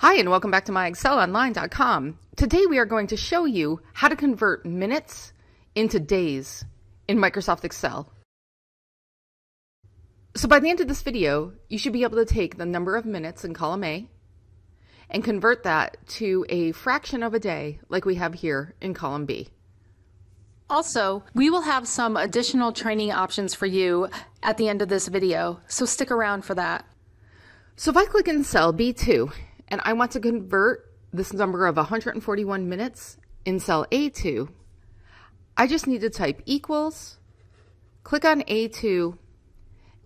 Hi, and welcome back to myexcelonline.com. Today we are going to show you how to convert minutes into days in Microsoft Excel. So by the end of this video, you should be able to take the number of minutes in column A and convert that to a fraction of a day like we have here in column B. Also, we will have some additional training options for you at the end of this video, so stick around for that. So if I click in cell B2 and I want to convert this number of 141 minutes in cell A2, I just need to type equals, click on A2,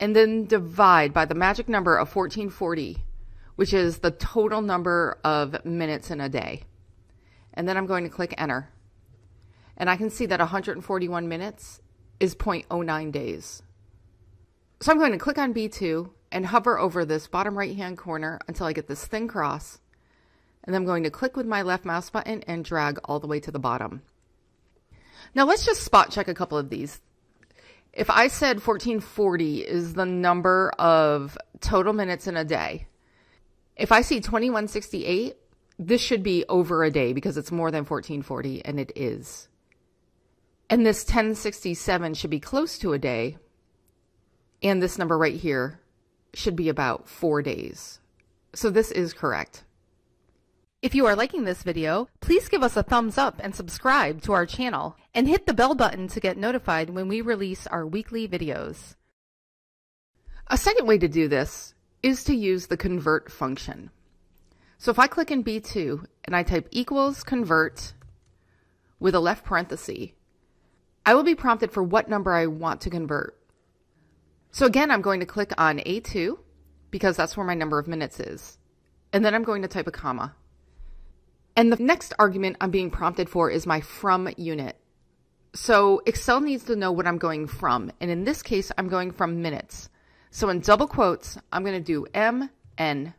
and then divide by the magic number of 1440, which is the total number of minutes in a day. And then I'm going to click enter. And I can see that 141 minutes is 0.09 days. So I'm going to click on B2 and hover over this bottom right hand corner until I get this thin cross. And I'm going to click with my left mouse button and drag all the way to the bottom. Now let's just spot check a couple of these. If I said 1440 is the number of total minutes in a day, if I see 2168, this should be over a day because it's more than 1440 and it is. And this 1067 should be close to a day. And this number right here should be about four days. So this is correct. If you are liking this video, please give us a thumbs up and subscribe to our channel and hit the bell button to get notified when we release our weekly videos. A second way to do this is to use the convert function. So if I click in B2 and I type equals convert with a left parenthesis, I will be prompted for what number I want to convert. So again, I'm going to click on A2 because that's where my number of minutes is. And then I'm going to type a comma. And the next argument I'm being prompted for is my from unit. So Excel needs to know what I'm going from. And in this case, I'm going from minutes. So in double quotes, I'm going to do M, N.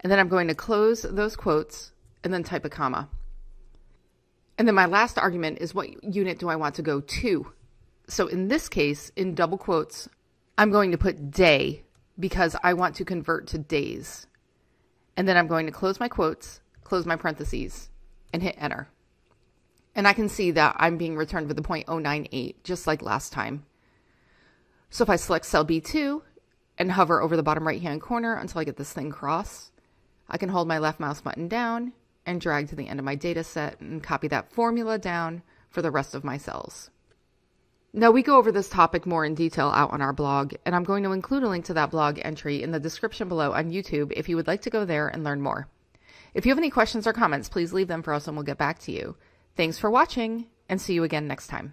And then I'm going to close those quotes and then type a comma. And then my last argument is what unit do I want to go to? So in this case, in double quotes, I'm going to put day because I want to convert to days. And then I'm going to close my quotes, close my parentheses, and hit enter. And I can see that I'm being returned with a 0.098, just like last time. So if I select cell B2 and hover over the bottom right hand corner until I get this thing cross, I can hold my left mouse button down and drag to the end of my data set and copy that formula down for the rest of my cells. Now, we go over this topic more in detail out on our blog, and I'm going to include a link to that blog entry in the description below on YouTube if you would like to go there and learn more. If you have any questions or comments, please leave them for us and we'll get back to you. Thanks for watching, and see you again next time.